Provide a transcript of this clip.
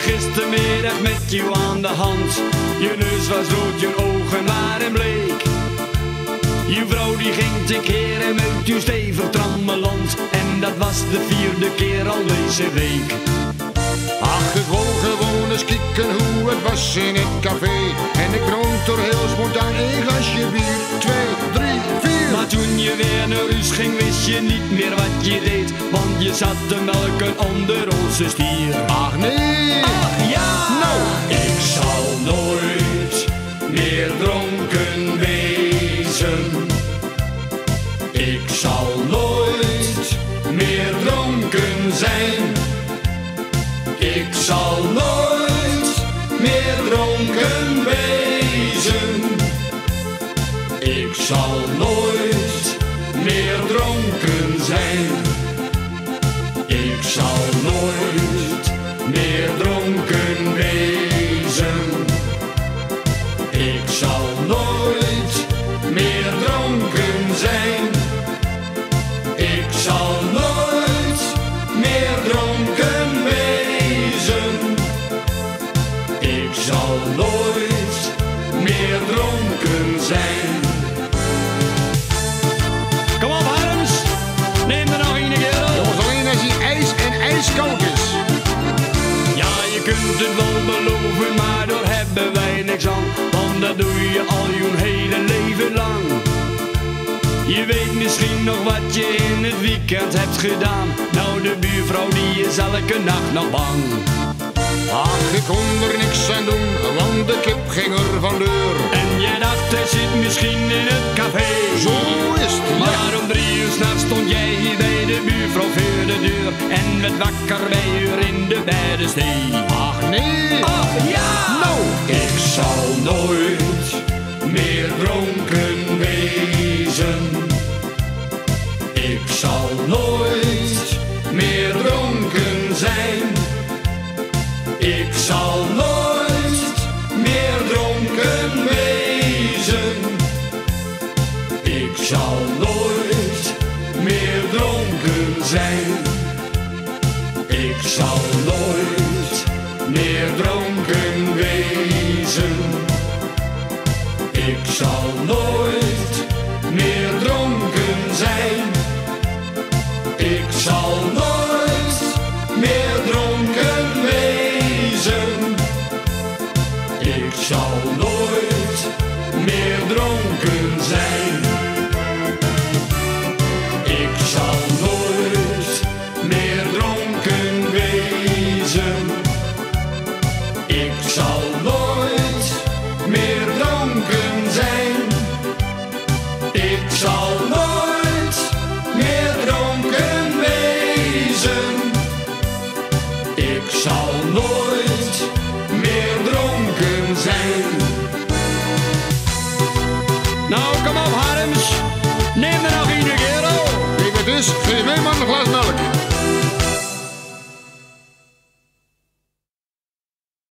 gistermiddag met jou aan de hand. Je neus was rood, je ogen waren bleek. Je vrouw die ging te keren met uw stevig trammeland. En dat was de vierde keer al deze week. Ach, ik wou gewoon eens kijken hoe het was in het café. En ik dronk er heel spontaan één glasje bier. Twee, drie, vier. Maar toen je weer naar huis ging, wist je niet meer wat je deed. Want je zat te melken onder onze stier. Ach nee. Ik zal nooit meer dronken wezen. Ik zal nooit meer dronken zijn. Ik zal nooit meer dronken wezen. Ik zal nooit meer dronken zijn. Ik zal nooit meer dronken dronken zijn. Ik zal nooit meer dronken wezen. Ik zal nooit meer dronken zijn. Kom op, Harms. Neem er nog een keer op. Jongens, alleen als hij ijs en ijskoud is. Ja, je kunt het wel beloven, maar daar hebben wij niks aan. Want dat doe je al Je weet misschien nog wat je in het weekend hebt gedaan. Nou, de buurvrouw die is elke nacht nog bang. Ach, ik kon er niks aan doen, want de kip ging er van deur. En jij dacht, hij zit misschien in het café. Zo is het. Maar om drie uur s'nachts stond jij hier bij de buurvrouw voor de deur. En werd wakker bij uur in de beddenstee. Ach nee. Ach ja! Nou. Ik zal nooit Ik zal nooit meer dronken zijn. Ik zal nooit meer dronken wezen. Ik zal nooit meer dronken zijn. Ik zal nooit meer dronken meer dronken zijn. Ik zal nooit meer dronken wezen. Ik zal nooit meer dronken zijn. Ik zal nooit meer dronken wezen. Ik zal nooit meer dronken zijn. is, geef mij maar.